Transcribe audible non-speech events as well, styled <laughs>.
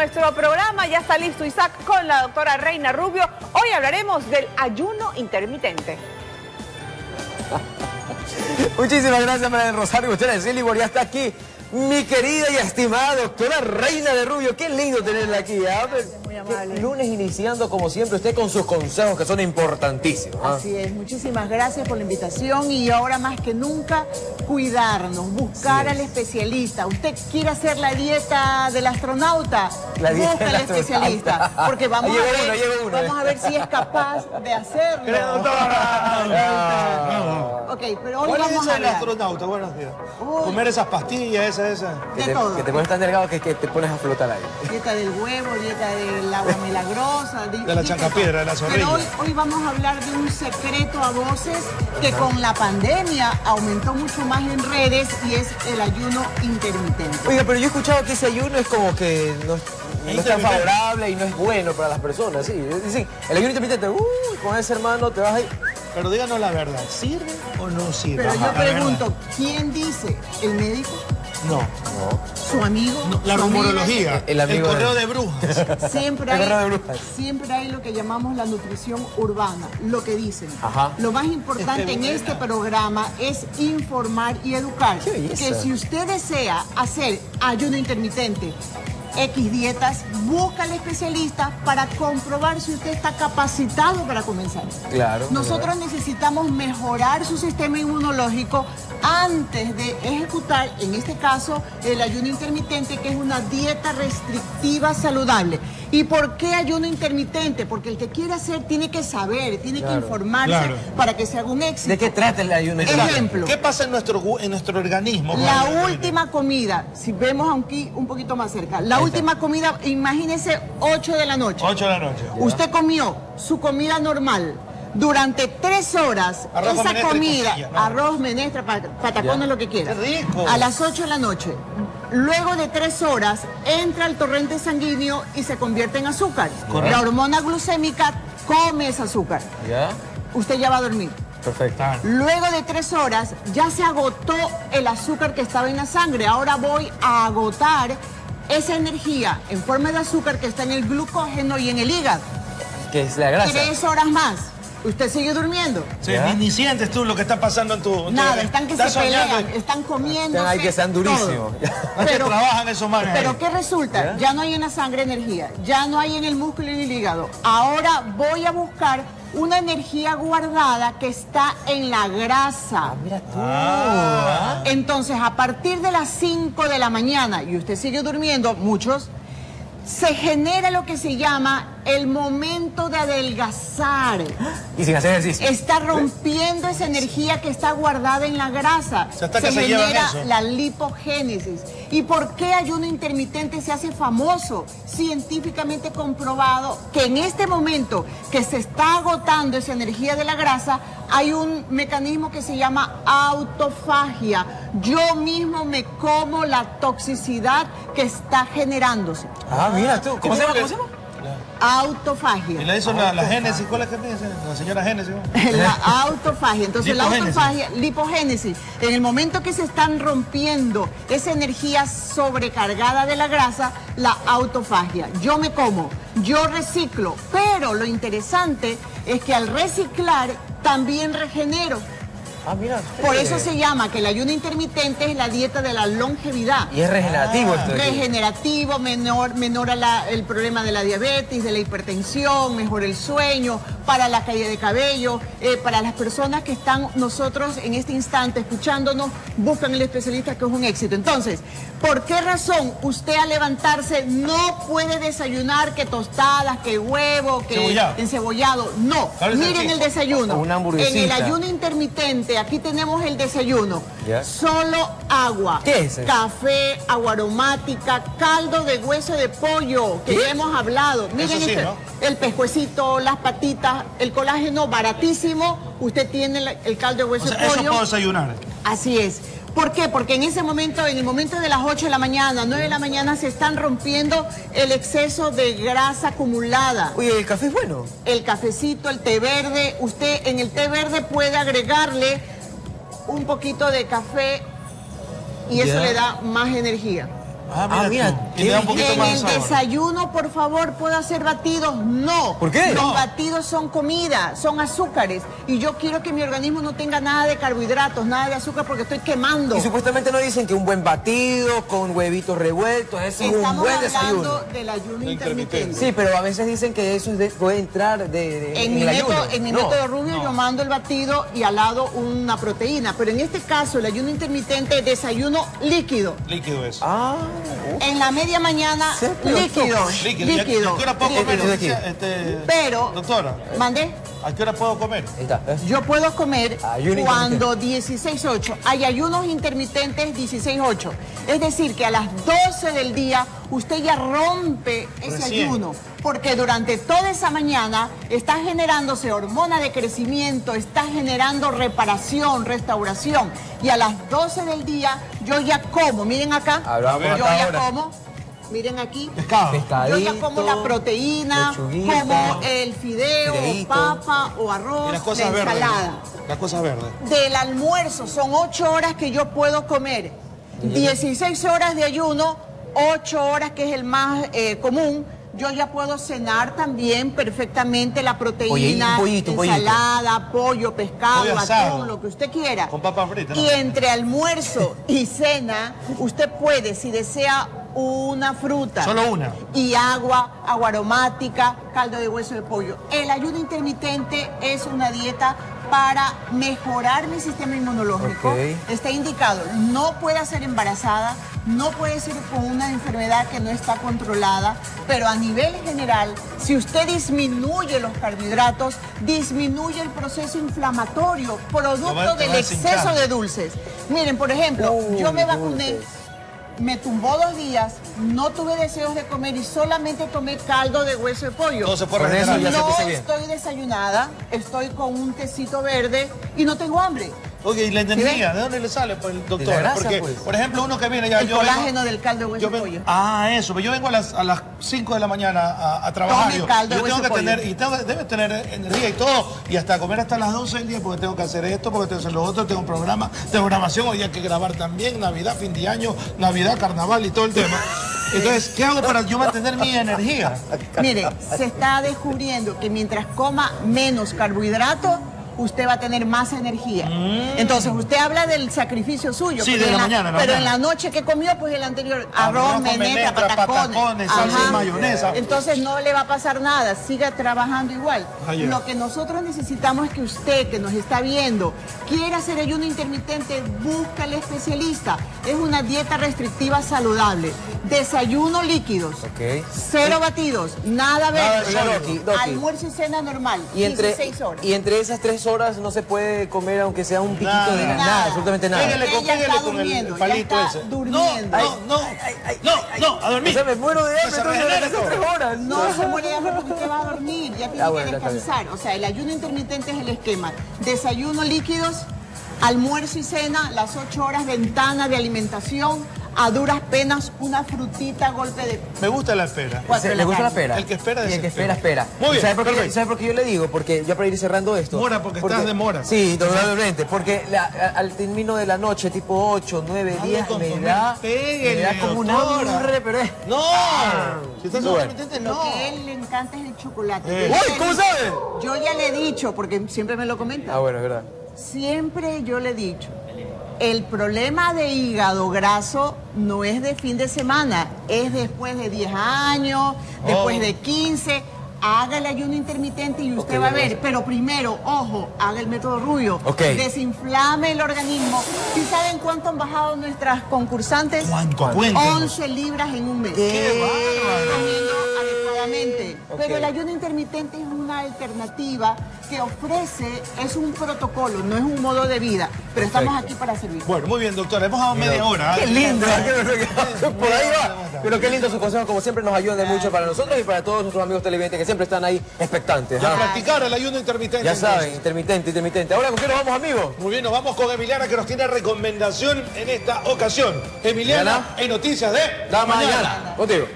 Nuestro programa ya está listo, Isaac, con la doctora Reina Rubio. Hoy hablaremos del ayuno intermitente. Muchísimas gracias, María del Rosario. Usted Silibor, ya está aquí. Mi querida y estimada doctora Reina de Rubio, qué lindo tenerla aquí. Muy amable. Lunes iniciando, como siempre, usted con sus consejos que son importantísimos. ¿ah? Así es, muchísimas gracias por la invitación y ahora más que nunca cuidarnos, buscar al especialista. ¿Usted quiere hacer la dieta del astronauta? La dieta Busca del al especialista, porque <laughs> vamos, a ver, uno, llegó uno. vamos a ver si es capaz de hacerlo. <laughs> Pero hoy ¿Cuál vamos es a el hablar astronauta? Buenos días. Uy. Comer esas pastillas, esa, esa. Que de te, todo. que te pones tan delgado que, que te pones a flotar ahí. Dieta del huevo, dieta del agua milagrosa. di- De la chancapiedra, de la zorrilla. Pero hoy, hoy vamos a hablar de un secreto a voces que con la pandemia aumentó mucho más en redes y es el ayuno intermitente. Oiga, pero yo he escuchado que ese ayuno es como que no, es- no es tan favorable y no es bueno para las personas, sí. Dicen, el ayuno intermitente, uy, con ese hermano te vas ahí. Pero díganos la verdad, ¿sirve o no sirve? Pero yo pregunto, ¿quién dice? ¿El médico? verdad. ¿Su amigo? No. La rumorología, El el, amigo correo de- de brujas. <laughs> Siempre El hay, de brujas. siempre hay lo que llamamos la nutrición urbana, lo que dicen. Ajá. Lo más importante Es que en buena. este programa es informar y educar. Que si usted desea hacer ayuno intermitente, X dietas, busca al especialista para comprobar si usted está capacitado para comenzar. Claro. Nosotros necesitamos mejorar su sistema inmunológico antes de ejecutar, en este caso, el ayuno intermitente, que es una dieta restrictiva saludable. ¿Y por qué ayuno intermitente? Porque el que quiere hacer tiene que saber, tiene que informarse Claro. para que se haga un éxito. ¿De qué trata el ayuno intermitente? Ejemplo. ¿Qué pasa en nuestro, en nuestro organismo? La última comida, si vemos aquí un poquito más cerca, la Ahí está. última comida, imagínese 8 de la noche. 8 de la noche. Usted comió su comida normal durante tres horas. Arroz esa comida, costilla, ¿no? arroz, menestra, pa- patacones, Ya. lo que quiera. ¡Qué rico! A las 8 de la noche. Luego de tres horas entra el torrente sanguíneo y se convierte en azúcar. Correcto. La hormona glucémica come ese azúcar. ¿Ya? Usted ya va a dormir. Perfecto. Ah, Luego de tres horas ya se agotó el azúcar que estaba en la sangre. Ahora voy a agotar esa energía en forma de azúcar que está en el glucógeno y en el hígado. Que es la grasa. Tres horas más. Usted sigue durmiendo. Sí, ni, ni sientes tú lo que está pasando en tu... en tu- Nada, están que se soñando. pelean, están comiendo. Están ahí que sean durísimos. <laughs> Que trabajan esos manes Pero. ¿qué resulta? ¿Ya? Ya no hay en la sangre energía, ya no hay en el músculo y el hígado. Ahora voy a buscar una energía guardada que está en la grasa. Mira tú. Ah. Entonces, a partir de las 5 de la mañana, y usted sigue durmiendo, muchos, se genera lo que se llama el momento de adelgazar. Y sin hacer ejercicio. Está rompiendo esa energía que está guardada en la grasa. O sea, hasta que se genera eso. la lipogénesis. ¿Y por qué ayuno intermitente se hace famoso? Científicamente comprobado que en este momento que se está agotando esa energía de la grasa, hay un mecanismo que se llama autofagia. Yo mismo me como la toxicidad que está generándose. Ah, mira tú. ¿Cómo se llama? ¿Cómo se llama? Autofagia. Y le hizo la, la Génesis, ¿cuál es que me dice? La señora Génesis. ¿no? <laughs> La autofagia. Entonces, la Lipogénesis. autofagia, lipogénesis, en el momento que se están rompiendo esa energía sobrecargada de la grasa, la autofagia. Yo me como, yo reciclo, pero lo interesante es que al reciclar también regenero. Ah, mira. Por eso se llama que el ayuno intermitente es la dieta de la longevidad Y es regenerativo esto. regenerativo, menor, menora la- el problema de la diabetes, de la hipertensión, mejora el sueño, para la caída de cabello, eh, para las personas que están nosotros en este instante escuchándonos, buscan el especialista que es un éxito. Entonces, ¿por qué razón usted al levantarse no puede desayunar que tostadas, que huevo, que Cebollado. encebollado? No, miren el desayuno. En el ayuno intermitente, aquí tenemos el desayuno. Solo agua. ¿Qué es eso? Café, agua aromática, caldo de hueso de pollo, que ¿Qué? ya hemos hablado. Miren sí, este, ¿no? el pescuecito, las patitas, el colágeno baratísimo. Usted tiene el caldo de O hueso sea, de eso pollo. puedo desayunar. Así es. ¿Por qué? Porque en ese momento, en el momento de las 8 de la mañana, 9 de la mañana, se están rompiendo el exceso de grasa acumulada. Oye, el café es bueno. El cafecito, el té verde, usted en el té verde puede agregarle un poquito de café y eso le da más energía. Ah, mira, Ah, mira, tú. qué Y le da un poquito En más de el sabor. desayuno, por favor, ¿puedo hacer batidos? No. ¿Por qué? Los No. batidos son comida, son azúcares. Y yo quiero que mi organismo no tenga nada de carbohidratos, nada de azúcar, porque estoy quemando. Y supuestamente nos dicen que un buen batido con huevitos revueltos, eso es un Estamos buen hablando desayuno. del ayuno De intermitente. Sí, pero a veces dicen que eso es de- puede entrar de, de- En mi, el método, ayuno. en mi No. método rubio no. yo mando el batido y al lado una proteína. Pero en este caso, el ayuno intermitente es desayuno líquido. Líquido es. Ah, En la media mañana, pero líquido. Líquido. ¿Y a- Líquido. ¿A qué hora puedo comer? Líquido de aquí. Este, Pero, Doctora, ¿mandé? ¿A qué hora puedo comer? Yo puedo comer Ayuno cuando 16-8. Hay ayunos intermitentes 16-8. Es decir, que a las 12 del día usted ya rompe ese Recién. ayuno. Porque durante toda esa mañana está generándose hormona de crecimiento, está generando reparación, restauración. Y a las 12 del día yo ya como. Miren acá. Hablamos yo acá ya ahora. como. Miren aquí. Pescado. Pescadito, Yo ya como la proteína, como el fideo, fideíto. papa o arroz, las la cosas verdes. ensalada. Las cosas verdes. Del almuerzo son 8 horas que yo puedo comer. 16 horas de ayuno, 8 horas que es el más eh, común. Yo ya puedo cenar también perfectamente la proteína, Oye, un pollito, un pollito. ensalada, pollo, pescado, Pollo asado. atún, lo que usted quiera. Con papas fritas, ¿no? Y entre almuerzo y cena, usted puede, si desea una fruta. Solo una. Y agua, agua aromática, caldo de hueso de pollo. El ayuno intermitente es una dieta para mejorar mi sistema inmunológico. Está indicado, no puede ser embarazada, no puede ser con una enfermedad que no está controlada, pero a nivel general, si usted disminuye los carbohidratos, disminuye el proceso inflamatorio, producto va- del exceso de dulces. Miren, por ejemplo, yo me vacuné dulces. Me tumbó dos días, no tuve deseos de comer y solamente tomé caldo de hueso de pollo. Se puede regenerar. ya no bien. estoy desayunada, estoy con un tecito verde y no tengo hambre. Oye, ¿y la energía? ¿De dónde le sale, pues, doctor? De la grasa, Porque, pues. por ejemplo, uno que viene ya... El yo vengo- colágeno del caldo de hueso yo vengo- pollo. Ah, eso. Pero yo vengo a las, a las 5 de la mañana a, a trabajar. Yo, caldo de yo tengo que pollo. tener... Y tengo, debe tener energía y todo. Y hasta comer hasta las 12 del día porque tengo que hacer esto, porque tengo que hacer lo otro. Tengo un programa, tengo programación. Hoy hay que grabar también. Navidad, fin de año, Navidad, carnaval y todo el tema. Entonces, ¿qué hago para yo mantener mi energía? Mire, se está descubriendo que mientras coma menos carbohidratos, usted va a tener más energía. Entonces, usted habla del sacrificio suyo. Mm. Sí, pero de en la mañana, la pero mañana. en la noche que comió, pues el anterior, Arroz menestra, patacones. patacones, salsa y mayonesa. Entonces, no le va a pasar nada, siga trabajando igual. Ayer. Lo que nosotros necesitamos es que usted, que nos está viendo, quiera hacer ayuno intermitente, busca al especialista. Es una dieta restrictiva saludable. Desayuno líquidos. Ok. Cero batidos, nada Nada de verde. Almuerzo y cena normal. Y entre, 16 horas. y entre esas tres horas no se puede comer aunque sea un piquito Nada. de nada, Nada. absolutamente nada. Pégale con, pégale está con el- palito está ese. durmiendo. No, no, no, no, no, a dormir. O sea, me muero de hambre entonces, tres horas. No se muere de hambre porque usted va a dormir, ya tiene Ah, bueno, que descansar. O sea, el ayuno intermitente es el esquema. Desayuno líquidos, almuerzo y cena, las 8 horas ventana de alimentación, a duras penas una frutita a golpe de... Me gusta la espera. Se- ¿Le la gusta la espera? El que espera Y el que espera, espera. Muy bien, ¿Sabe por, qué, perfecto. ¿Sabe por qué yo le digo? Porque ya para ir cerrando esto. Mora, porque estás de mora. Sí, totalmente. Porque la- al término de la noche, tipo 8, 9, Dale 10, con me da, me da como una hambre, pero es... No, si estás Bueno. intermitente, Lo no. que a él le encanta es el chocolate. Eh. Uy, ¿cómo sabe? Yo ya le he dicho, porque siempre me lo comenta. Ah, bueno, es verdad. Siempre yo le he dicho, el problema de hígado graso no es de fin de semana, es después de 10 años, después Oh. de 15. Haga el ayuno intermitente y usted va a ver, pero primero, ojo, haga el método rubio. Desinflame el organismo. ¿Sí saben cuánto han bajado nuestras concursantes? ¿Cuánto? Cuéntenos. 11 libras en un mes. ¿Qué? Comiendo adecuadamente. Ok. Pero el ayuno intermitente es una alternativa que ofrece, es un protocolo, no es un modo de vida. Pero estamos aquí para servir. Bueno, muy bien, doctora. Hemos dado media hora. Qué ¿eh? lindo, <laughs> Sí, <laughs> por ahí va. Pero qué lindo su consejo, como siempre nos ayuda de mucho para nosotros y para todos nuestros amigos televidentes que siempre están ahí expectantes. Ya ¿ah? practicar el ayuno intermitente. Ya entonces. saben, intermitente, intermitente. Ahora, ¿con qué nos vamos, amigos? Muy bien, nos vamos con Emiliana que nos tiene recomendación en esta ocasión. Emiliana, Emiliana. en Noticias de La mañana. Contigo.